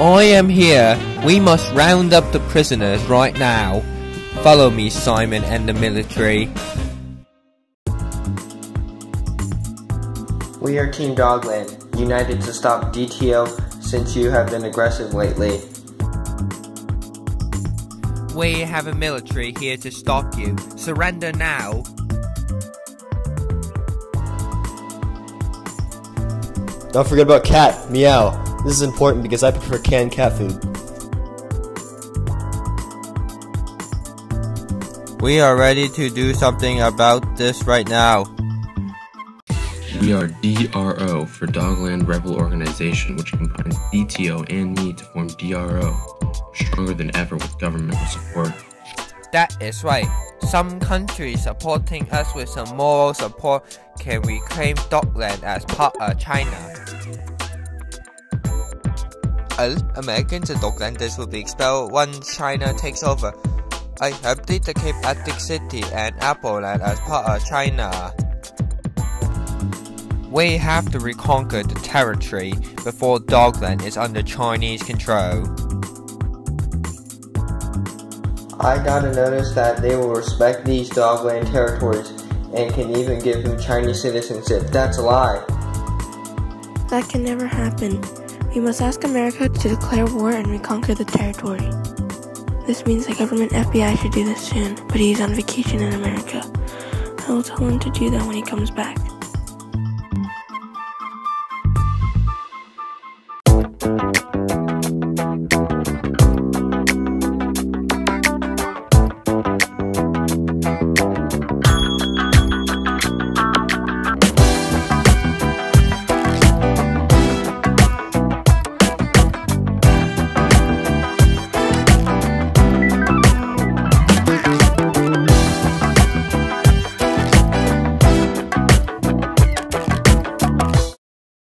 I am here. We must round up the prisoners right now. Follow me, Simon and the military. We are Team Dogland, united to stop DTO since you have been aggressive lately. We have a military here to stop you. Surrender now. Don't forget about cat, meow. This is important because I prefer canned cat food. We are ready to do something about this right now. We are DRO for Dogland Rebel Organization, which combines DTO and me to form DRO, stronger than ever with governmental support. That is right. Some countries supporting us with some moral support can reclaim Dogland as part of China. All Americans and Doglanders will be expelled once China takes over. I have the Cape Attic City and Appleland as part of China. We have to reconquer the territory before Dogland is under Chinese control. I got a notice that they will respect these Dogland territories and can even give them Chinese citizenship. That's a lie. That can never happen. We must ask America to declare war and reconquer the territory. This means the government FBI should do this soon, but he's on vacation in America. I will tell him to do that when he comes back. Thank you.